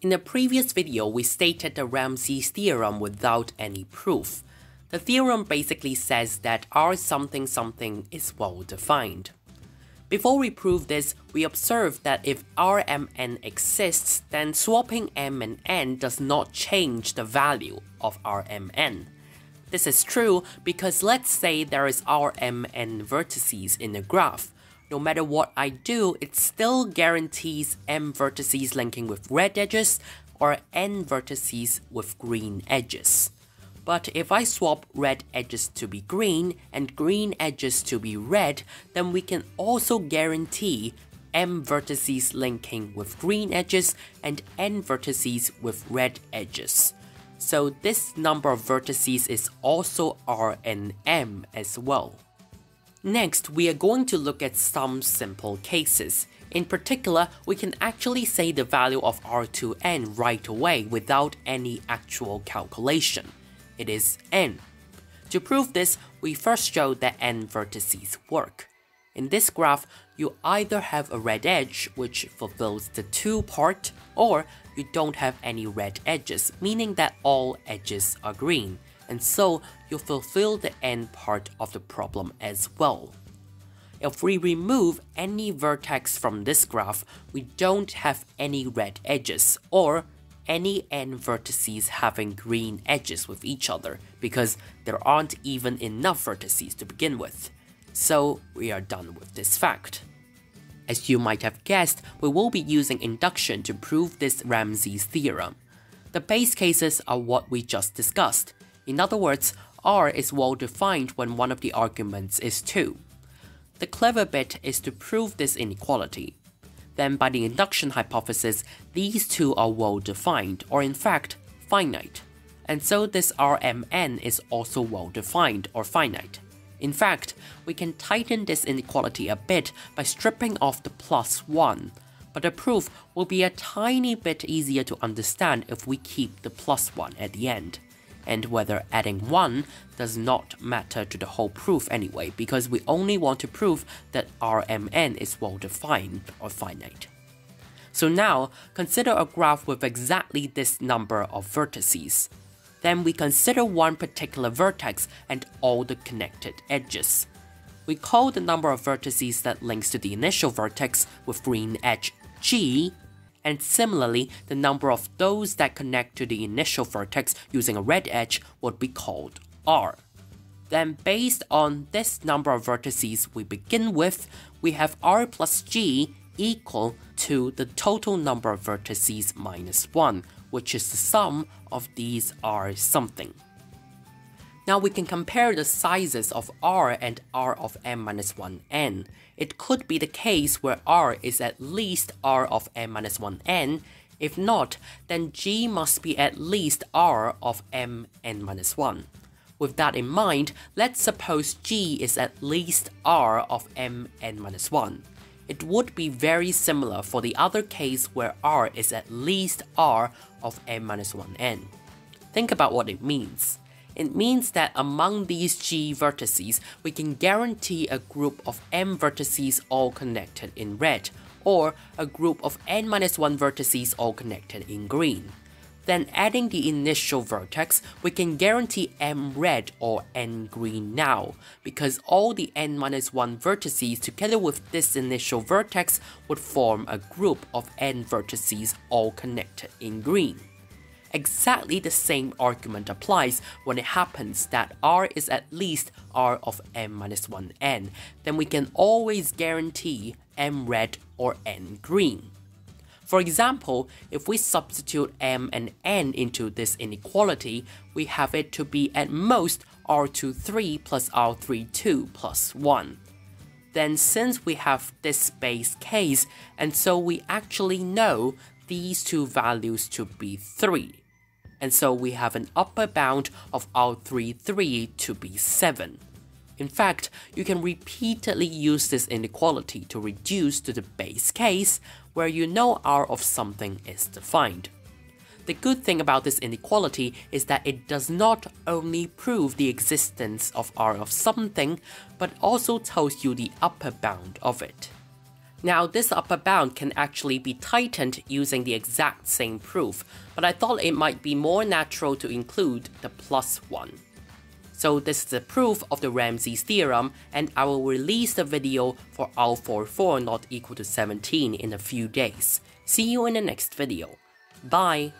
In the previous video, we stated the Ramsey's theorem without any proof. The theorem basically says that R something something is well defined. Before we prove this, we observe that if Rmn exists, then swapping m and n does not change the value of Rmn. This is true because let's say there is Rmn vertices in a graph. No matter what I do, it still guarantees m vertices linking with red edges or n vertices with green edges. But if I swap red edges to be green and green edges to be red, then we can also guarantee m vertices linking with green edges and n vertices with red edges. So this number of vertices is also R and M as well. Next, we are going to look at some simple cases. In particular, we can actually say the value of R2n right away without any actual calculation it is n. To prove this, we first show that n vertices work. In this graph, you either have a red edge, which fulfills the 2 part, or you don't have any red edges, meaning that all edges are green, and so you fulfill the n part of the problem as well. If we remove any vertex from this graph, we don't have any red edges, or any n vertices having green edges with each other because there aren't even enough vertices to begin with. So we are done with this fact. As you might have guessed, we will be using induction to prove this Ramsey's theorem. The base cases are what we just discussed. In other words, R is well defined when one of the arguments is 2. The clever bit is to prove this inequality then by the induction hypothesis, these two are well defined, or in fact, finite. And so this Rmn is also well defined or finite. In fact, we can tighten this inequality a bit by stripping off the plus 1, but the proof will be a tiny bit easier to understand if we keep the plus 1 at the end and whether adding 1 does not matter to the whole proof anyway, because we only want to prove that Rmn is well defined or finite. So now, consider a graph with exactly this number of vertices. Then we consider one particular vertex and all the connected edges. We call the number of vertices that links to the initial vertex with green edge g and similarly, the number of those that connect to the initial vertex using a red edge would be called R. Then based on this number of vertices we begin with, we have R plus G equal to the total number of vertices minus 1, which is the sum of these R something. Now we can compare the sizes of R and R of m minus 1n. It could be the case where R is at least R of m minus 1n. If not, then G must be at least R of m n minus 1. With that in mind, let's suppose G is at least R of m n minus 1. It would be very similar for the other case where R is at least R of m minus 1n. Think about what it means. It means that among these G vertices, we can guarantee a group of m vertices all connected in red, or a group of n-1 vertices all connected in green. Then adding the initial vertex, we can guarantee m red or n green now, because all the n-1 vertices together with this initial vertex would form a group of n vertices all connected in green. Exactly the same argument applies when it happens that r is at least r of m minus 1n, then we can always guarantee m red or n green. For example, if we substitute m and n into this inequality, we have it to be at most r23 plus r32 plus 1. Then since we have this base case, and so we actually know these two values to be 3. And so we have an upper bound of R33 to be 7. In fact, you can repeatedly use this inequality to reduce to the base case where you know R of something is defined. The good thing about this inequality is that it does not only prove the existence of R of something, but also tells you the upper bound of it. Now this upper bound can actually be tightened using the exact same proof, but I thought it might be more natural to include the plus 1. So this is the proof of the Ramsey's theorem and I will release the video for R44 not equal to 17 in a few days. See you in the next video. Bye!